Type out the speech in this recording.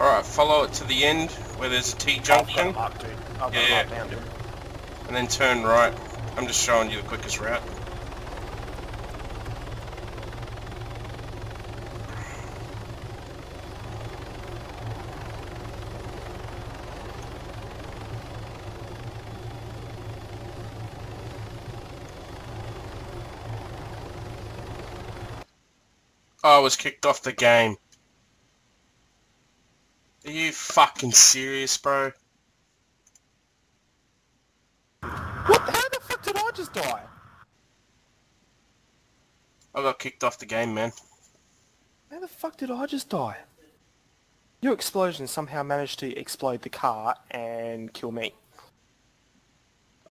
Alright, follow it to the end where there's a T-junction. I've got a mark, dude. I've got Yeah, a yeah. mark now, dude. and then turn right. I'm just showing you the quickest route. I was kicked off the game. Are you fucking serious, bro? What? How the fuck did I just die? I got kicked off the game, man. How the fuck did I just die? Your explosion somehow managed to explode the car and kill me.